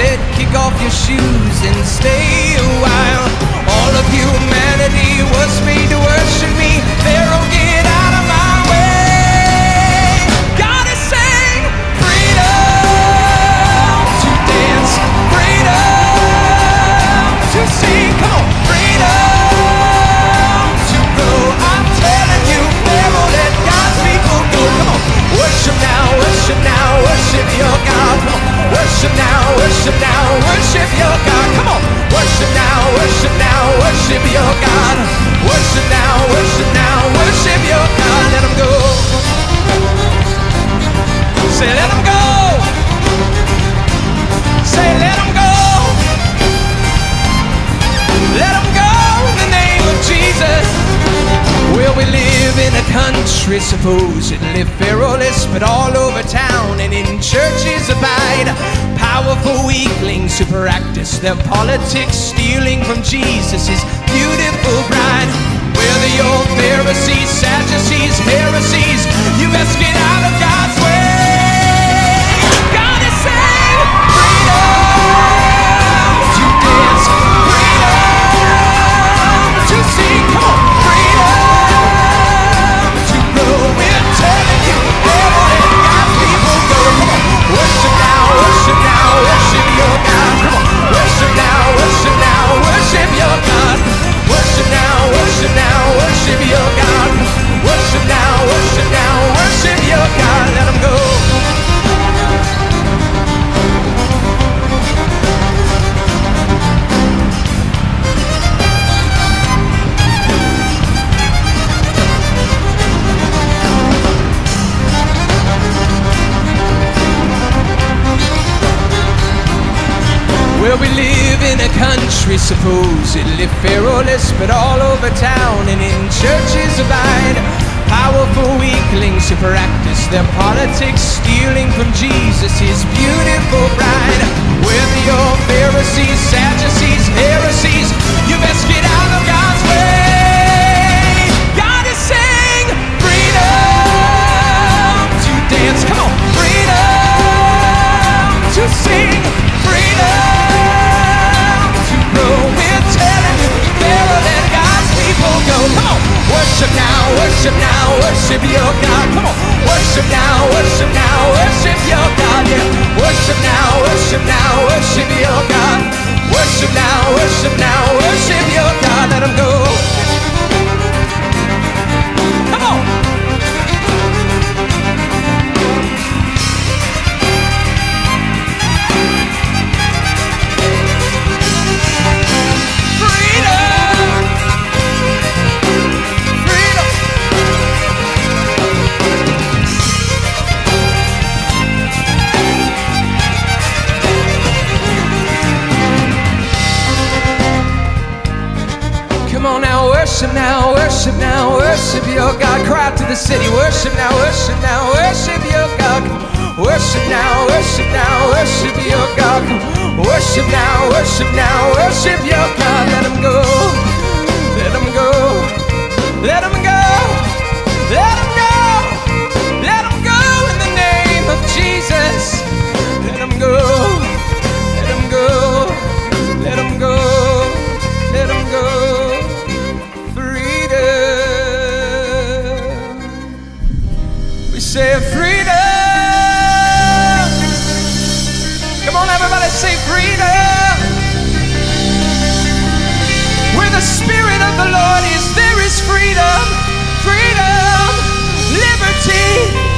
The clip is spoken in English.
said, kick off your shoes and stay a while. All of humanity was made to worship me. Pharaoh, get out of my way. Gotta sing freedom to dance, freedom to sing. In the country supposedly ferocious, but all over town and in churches abide powerful weaklings who practice their politics, stealing from Jesus' beautiful bride. Whether you're Pharisees, Sadducees, heresies, you best get out of God's way. Live in a country supposedly fearless, but all over town and in churches abide powerful weaklings who practice their politics, stealing from Jesus, his beautiful bride. Whether you're Pharisees, Sadducees, heresies, you best get out of God's now, worship your your God. Cry out to the city, worship now, worship now, worship your God. Worship now, worship now, worship your God. Worship now, worship now, worship your God. Let him go, let him go, let him go, the Spirit of the Lord is, there is freedom, freedom, liberty.